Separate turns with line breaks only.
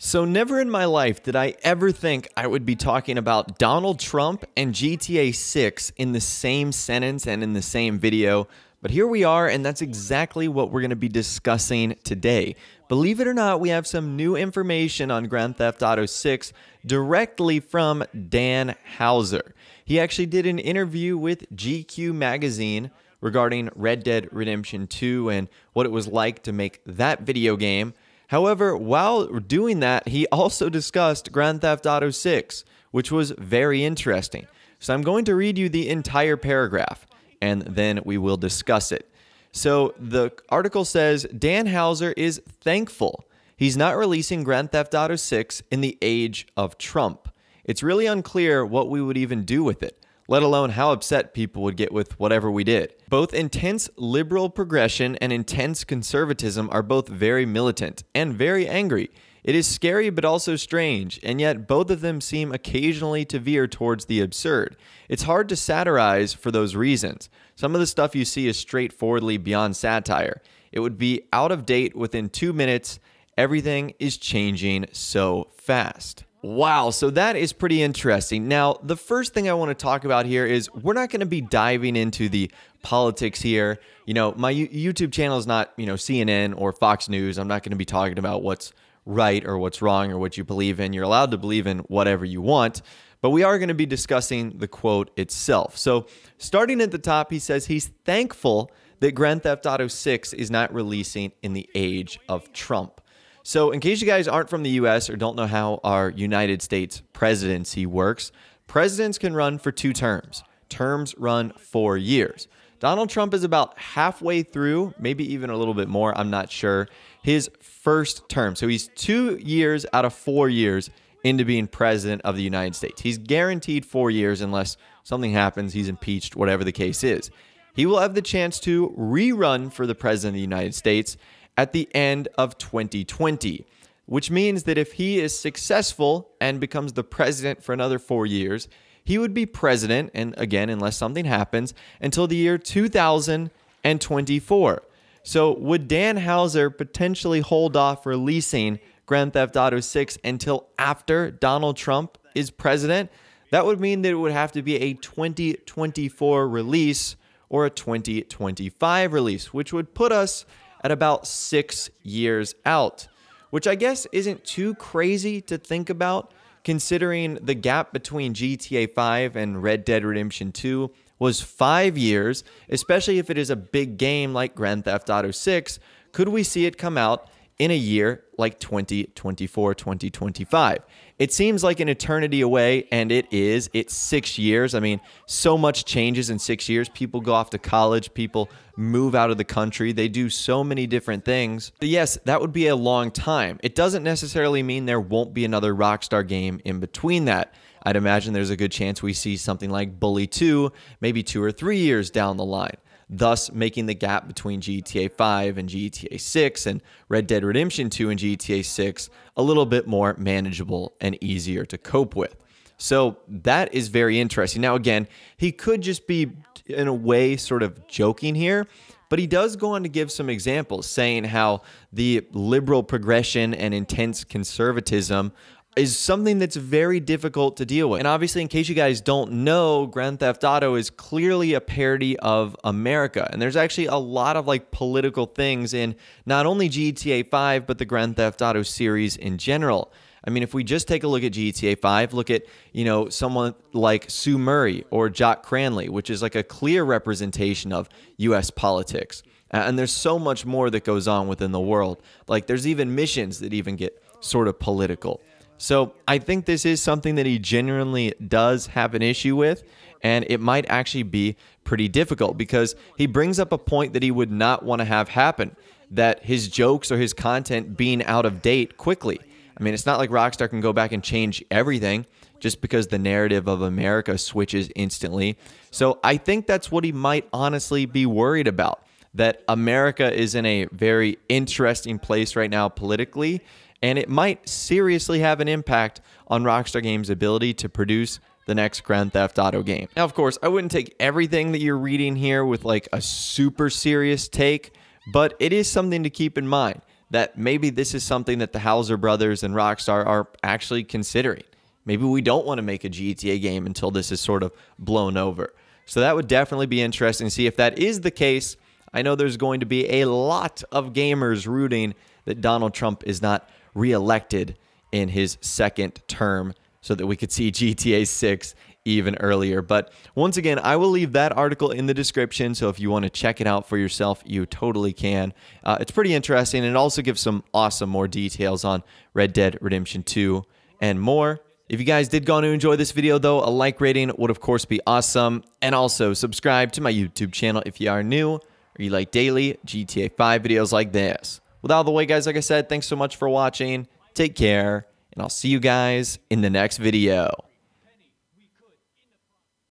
So, never in my life did I ever think I would be talking about Donald Trump and GTA 6 in the same sentence and in the same video. But here we are, and that's exactly what we're going to be discussing today. Believe it or not, we have some new information on Grand Theft Auto 6 directly from Dan Houser. He actually did an interview with GQ Magazine regarding Red Dead Redemption 2 and what it was like to make that video game. However, while doing that, he also discussed Grand Theft Auto 6, which was very interesting. So I'm going to read you the entire paragraph and then we will discuss it. So the article says Dan Houser is thankful he's not releasing Grand Theft Auto 6 in the age of Trump. It's really unclear what we would even do with it let alone how upset people would get with whatever we did. Both intense liberal progression and intense conservatism are both very militant and very angry. It is scary but also strange, and yet both of them seem occasionally to veer towards the absurd. It's hard to satirize for those reasons. Some of the stuff you see is straightforwardly beyond satire. It would be out of date within two minutes. Everything is changing so fast. Wow, so that is pretty interesting. Now, the first thing I want to talk about here is we're not going to be diving into the politics here. You know, my YouTube channel is not, you know, CNN or Fox News. I'm not going to be talking about what's right or what's wrong or what you believe in. You're allowed to believe in whatever you want, but we are going to be discussing the quote itself. So, starting at the top, he says he's thankful that Grand Theft Auto 6 is not releasing in the age of Trump. So, in case you guys aren't from the US or don't know how our United States presidency works, presidents can run for two terms. Terms run four years. Donald Trump is about halfway through, maybe even a little bit more, I'm not sure, his first term. So he's two years out of four years into being president of the United States. He's guaranteed four years unless something happens, he's impeached, whatever the case is. He will have the chance to rerun for the president of the United States at the end of 2020, which means that if he is successful and becomes the president for another four years, he would be president, and again, unless something happens, until the year 2024. So, would Dan Houser potentially hold off releasing Grand Theft Auto 6 until after Donald Trump is president? That would mean that it would have to be a 2024 release or a 2025 release, which would put us at about six years out, which I guess isn't too crazy to think about considering the gap between GTA 5 and Red Dead Redemption 2 was five years, especially if it is a big game like Grand Theft Auto 6. Could we see it come out in a year like 2024, 2025. It seems like an eternity away, and it is. It's six years. I mean, so much changes in six years. People go off to college, people move out of the country, they do so many different things. But yes, that would be a long time. It doesn't necessarily mean there won't be another Rockstar game in between that. I'd imagine there's a good chance we see something like Bully 2, maybe two or three years down the line thus making the gap between GTA 5 and GTA 6 and Red Dead Redemption 2 and GTA 6 a little bit more manageable and easier to cope with. So that is very interesting. Now, again, he could just be, in a way, sort of joking here, but he does go on to give some examples, saying how the liberal progression and intense conservatism is something that's very difficult to deal with. And obviously, in case you guys don't know, Grand Theft Auto is clearly a parody of America. And there's actually a lot of like political things in not only GTA 5, but the Grand Theft Auto series in general. I mean, if we just take a look at GTA 5, look at, you know, someone like Sue Murry or Jock Cranley, which is like a clear representation of US politics. And there's so much more that goes on within the world. Like there's even missions that even get sort of political. So I think this is something that he genuinely does have an issue with, and it might actually be pretty difficult because he brings up a point that he would not want to have happen that his jokes or his content being out of date quickly. I mean, it's not like Rockstar can go back and change everything just because the narrative of America switches instantly. So I think that's what he might honestly be worried about that America is in a very interesting place right now politically and it might seriously have an impact on Rockstar Games' ability to produce the next Grand Theft Auto game. Now, of course, I wouldn't take everything that you're reading here with like a super serious take, but it is something to keep in mind that maybe this is something that the Houser brothers and Rockstar are actually considering. Maybe we don't want to make a GTA game until this is sort of blown over. So that would definitely be interesting to see if that is the case. I know there's going to be a lot of gamers rooting that Donald Trump is not reelected in his second term so that we could see GTA 6 even earlier. But once again, I will leave that article in the description. So if you want to check it out for yourself, you totally can. Uh, it's pretty interesting and it also gives some awesome more details on Red Dead Redemption 2 and more. If you guys did go on to enjoy this video, though, a like rating would, of course, be awesome. And also, subscribe to my YouTube channel if you are new or you like daily GTA 5 videos like this. With all the way, guys, like I said, thanks so much for watching. Take care, and I'll see you guys in the next video.